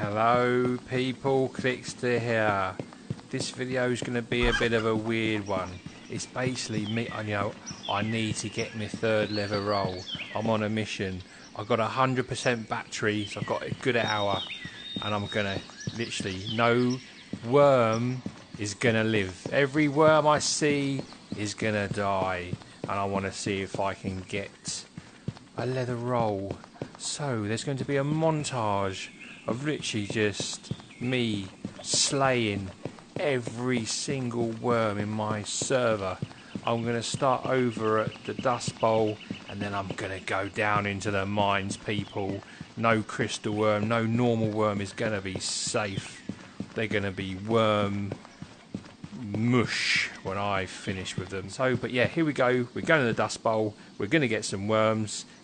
Hello people, Clickster here. This video is going to be a bit of a weird one. It's basically me, I know, I need to get my third leather roll. I'm on a mission. I've got a 100% battery, so I've got a good hour. And I'm going to, literally, no worm is going to live. Every worm I see is going to die. And I want to see if I can get a leather roll. So there's going to be a montage of literally just me slaying every single worm in my server. I'm going to start over at the Dust Bowl and then I'm going to go down into the mines, people. No crystal worm, no normal worm is going to be safe. They're going to be worm mush when I finish with them. So, but yeah, here we go. We're going to the Dust Bowl. We're going to get some worms,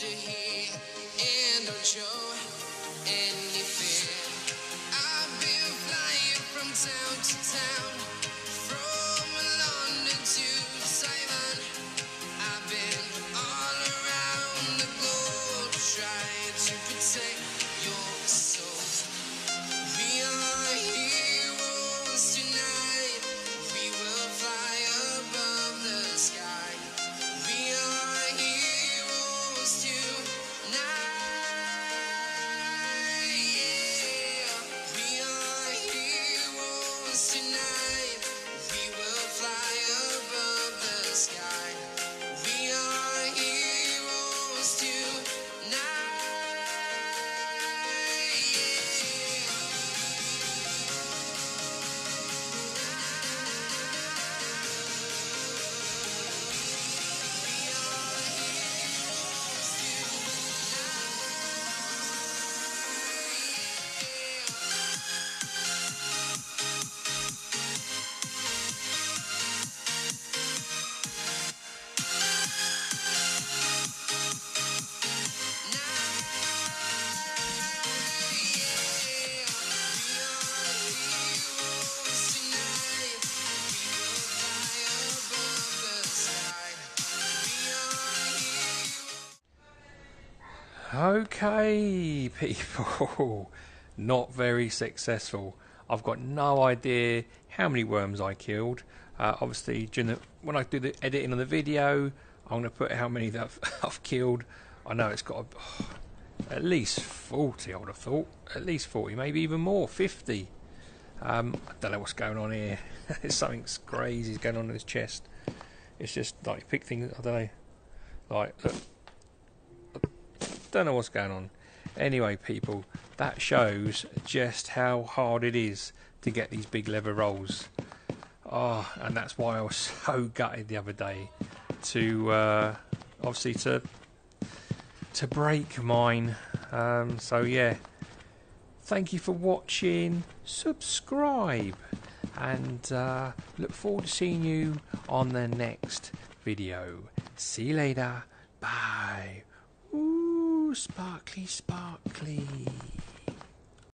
To hear, and don't show any fear. I've been flying from town to town, heroes Okay, people. Not very successful. I've got no idea how many worms I killed. Uh, obviously, the, when I do the editing on the video, I'm going to put how many that I've, I've killed. I know it's got a, at least 40, I would have thought. At least 40, maybe even more, 50. Um, I don't know what's going on here. Something crazy going on in his chest. It's just like you pick things, I don't know. Like, look, don't know what's going on. Anyway, people, that shows just how hard it is to get these big leather rolls. Oh, and that's why I was so gutted the other day to uh, obviously to to break mine. Um, so yeah, thank you for watching. Subscribe. and uh, look forward to seeing you on the next video. See you later. Bye. Sparkly, sparkly.